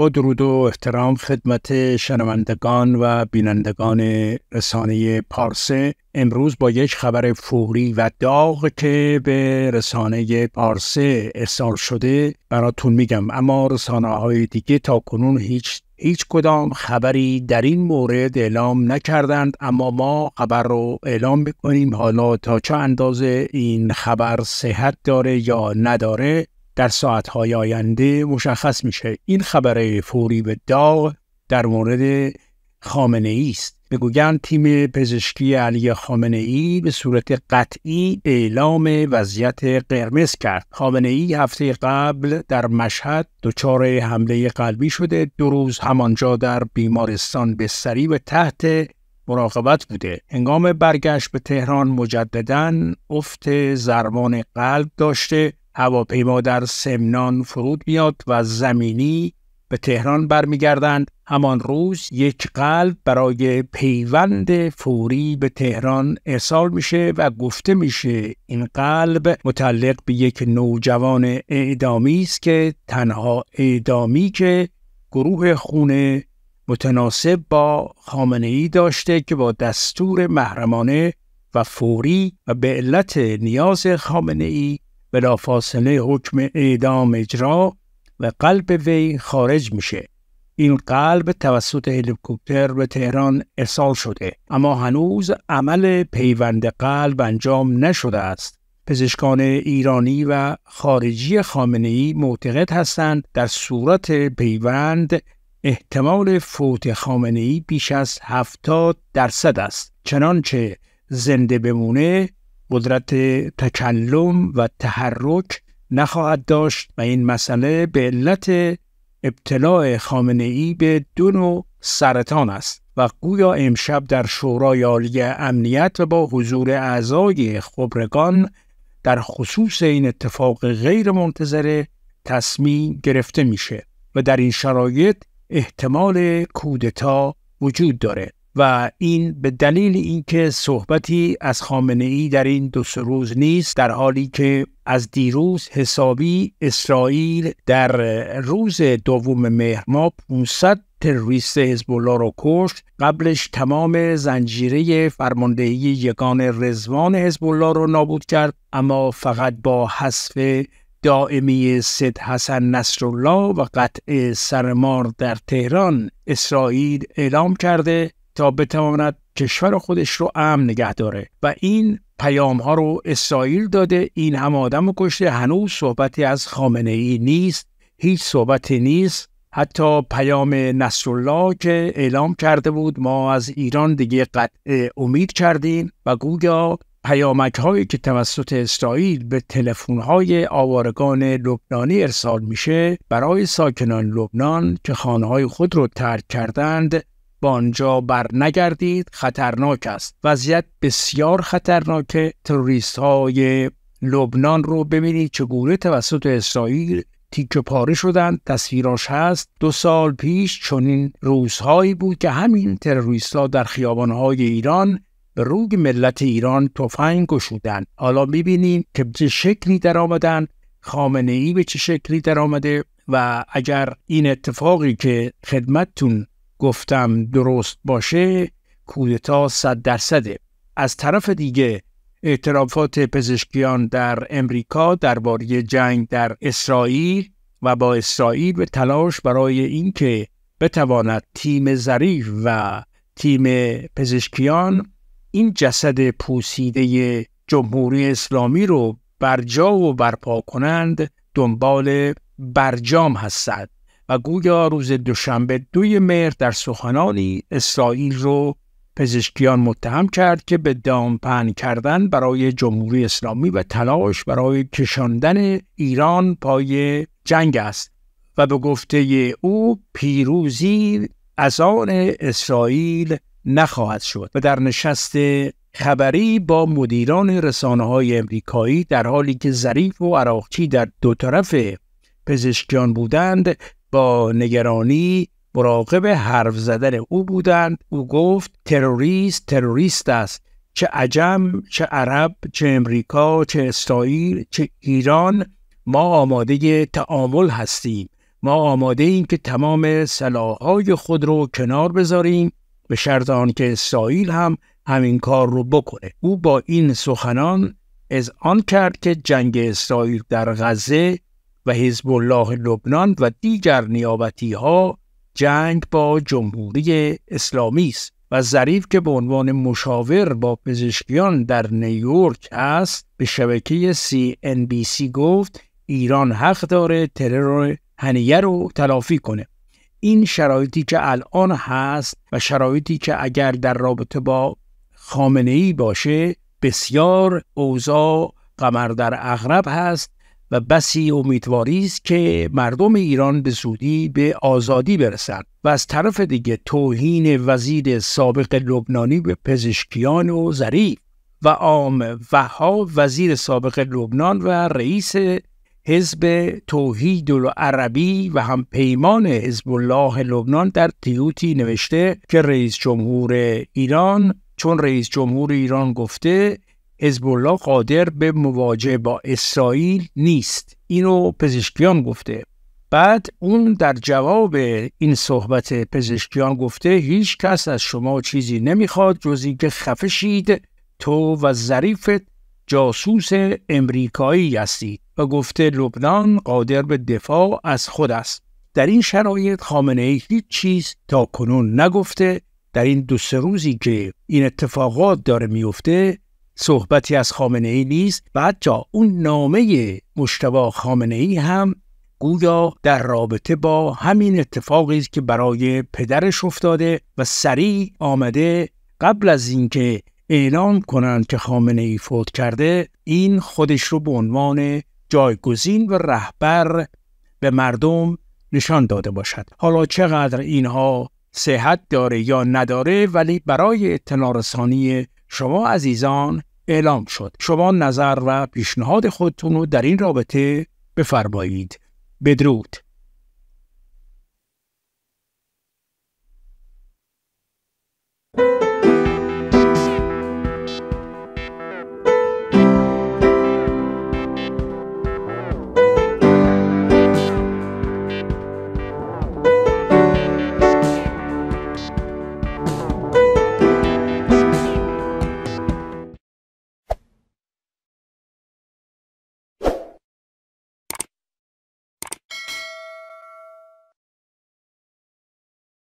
با درود و احترام خدمت شنوندگان و بینندگان رسانه پارسه امروز با یک خبر فوری و داغ که به رسانه پارسه ارسال شده براتون میگم. اما رسانه های دیگه تا کنون هیچ هیچ کدام خبری در این مورد اعلام نکردند. اما ما خبر رو اعلام می‌کنیم. حالا تا چه اندازه این خبر صحت داره یا نداره در ساعتهای آینده مشخص میشه. این خبر فوری به داغ در مورد خامنه ای است. بگویند تیم پزشکی علی خامنه ای به صورت قطعی اعلام وضعیت قرمز کرد. خامنه ای هفته قبل در مشهد دچار حمله قلبی شده. دو روز همانجا در بیمارستان بستری و تحت مراقبت بوده. هنگام برگشت به تهران مجددا افت زربان قلب داشته. هواپیما در سمنان فرود میاد و زمینی به تهران برمیگردند. همان روز یک قلب برای پیوند فوری به تهران ارسال میشه و گفته میشه این قلب متعلق به یک نوجوان اعدامی است که تنها اعدامی که گروه خونه متناسب با خامنه ای داشته که با دستور محرمانه و فوری و به علت نیاز خامنه ای بلافاصله حکم اعدام اجرا و قلب وی خارج میشه. این قلب توسط هلیکوپتر به تهران ارسال شده اما هنوز عمل پیوند قلب انجام نشده است. پزشکان ایرانی و خارجی خامنه ای معتقد هستند در صورت پیوند احتمال فوت خامنه ای بیش از 70 درصد است. چنانچه زنده بمونه قدرت تکلم و تحرک نخواهد داشت و این مسئله به علت ابتلاع خامنه ای به دو نوع سرطان است و گویا امشب در شورای عالی امنیت و با حضور اعضای خبرگان در خصوص این اتفاق غیر منتظره تصمیم گرفته میشه و در این شرایط احتمال کودتا وجود داره. و این به دلیل اینکه صحبتی از خامنه ای در این دو سه روز نیست در حالی که از دیروز حسابی اسرائیل در روز دوم مهر ماه 500 تروریست حزب الله را کشت. قبلش تمام زنجیره فرماندهی یگان رزوان حزب الله را نابود کرد اما فقط با حذف دائمی سید حسن نصرالله و قطع سرمار در تهران اسرائیل اعلام کرده تا بتواند کشور خودش رو امن نگه داره. و این پیام ها رو اسرائیل داده. این هم آدم کشته. هنوز صحبتی از خامنه ای نیست. هیچ صحبتی نیست. حتی پیام نصرالله که اعلام کرده بود ما از ایران دیگه قطع امید کردیم. و گویا پیامک هایی که توسط اسرائیل به تلفن های آوارگان لبنانی ارسال میشه برای ساکنان لبنان که خانه های خود رو ترک کردند با آنجا بر نگردید خطرناک است. وضعیت بسیار خطرناک تروریست های لبنان رو ببینید چگونه توسط اسرائیل تیکه پاره شدند. تصویراش هست. دو سال پیش چنین روزهایی بود که همین تروریست ها در خیابانهای ایران به روگ ملت ایران تفنگ گشودند. حالا می‌بینیم که چه شکلی در آمدن خامنه ای به چه شکلی در آمده و اگر این اتفاقی که خدمتتون گفتم درست باشه کودتا صد درصده از طرف دیگه اعترافات پزشکیان در امریکا درباره جنگ در اسرائیل و با اسرائیل به تلاش برای اینکه بتواند تیم ظریف و تیم پزشکیان این جسد پوسیده جمهوری اسلامی رو برجا و برپا کنند دنبال برجام هستند. و گویا روز دوشنبه دوی مهر در سخنانی اسرائیل رو پزشکیان متهم کرد که به دام پهن کردن برای جمهوری اسلامی و تلاش برای کشاندن ایران پای جنگ است و به گفته او پیروزی از آن اسرائیل نخواهد شد و در نشست خبری با مدیران رسانه های امریکایی در حالی که ظریف و عراقچی در دو طرف پزشکیان بودند با نگرانی مراقب حرف زدن او بودند. او گفت تروریست تروریست است. چه عجم چه عرب چه امریکا چه اسرائیل چه ایران ما آماده تعامل هستیم. ما آماده ایم که تمام سلاحهای خود رو کنار بذاریم. به شرط آنکه اسرائیل هم همین کار رو بکنه. او با این سخنان از آن کرد که جنگ اسرائیل در غزه حزب الله لبنان و دیگر نیابتی ها جنگ با جمهوری اسلامی است و ظریف که به عنوان مشاور با پزشکیان در نیویورک است به شبکه CNBC گفت ایران حق داره ترور هنیه رو تلافی کنه. این شرایطی که الان هست و شرایطی که اگر در رابطه با خامنه ای باشه بسیار اوضاع قمر در اغرب هست و بسی امیدواری است که مردم ایران به زودی به آزادی برسند و از طرف دیگه توهین وزیر سابق لبنانی به پزشکیان و ظریف و عام وها وزیر سابق لبنان و رئیس حزب توحید العربی و هم پیمان حزب الله لبنان در تیوتی نوشته که رئیس جمهور ایران چون رئیس جمهور ایران گفته حزب الله قادر به مواجهه با اسرائیل نیست. اینو پزشکیان گفته. بعد اون در جواب این صحبت پزشکیان گفته هیچ کس از شما چیزی نمی‌خواد جز اینکه خفه شید تو و ظریفت جاسوس امریکایی هستید و گفته لبنان قادر به دفاع از خود است. در این شرایط خامنه ای هیچ چیز تا کنون نگفته. در این دو سه روزی که این اتفاقات داره میفته صحبتی از خامنه ای نیست و حتی اون نامه مشتبا خامنه ای هم گویا در رابطه با همین اتفاقی است که برای پدرش افتاده و سریع آمده قبل از اینکه اعلام کنند که خامنه ای فوت کرده این خودش رو به عنوان جایگزین و رهبر به مردم نشان داده باشد. حالا چقدر اینها صحت داره یا نداره ولی برای اطلاع رسانی شما عزیزان اعلام شد. شما نظر و پیشنهاد خودتون رو در این رابطه بفرمایید. بدرود.